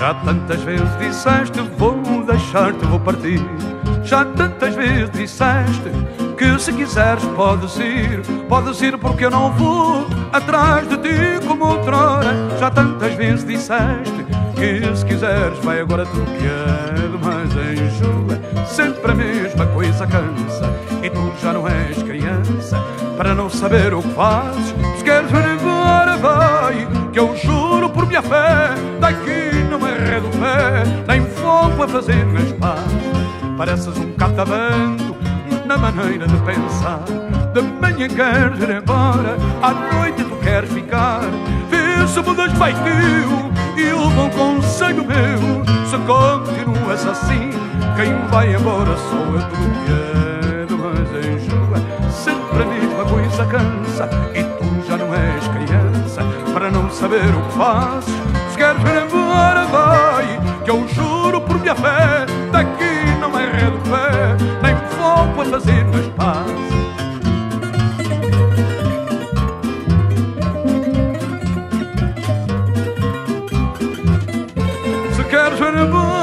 Já tantas vezes disseste vou deixar-te, vou partir. Já tantas vezes disseste que se quiseres podes ir, podes ir porque eu não vou atrás de ti como outrora. Já tantas vezes disseste que se quiseres vai agora tu que é demais enjoa. Sempre a mesma coisa cansa e tu já não és criança para não saber o que fazes. Se queres vir embora vai, que eu juro por minha fé a fazer nas pazes. Pareces um catavento na maneira de pensar. De manhã queres ir embora, à noite tu queres ficar. Vê se mudas feitio e o bom conselho meu. Se continuas assim, quem vai embora sou eu, tu que mas enjoa. Sempre a mesma coisa cansa e tu já não és criança para não saber o que fazes. Se queres ir embora, minha fé, daqui não é rede pé, nem fogo a fazer nas pazes. Se queres ir embora,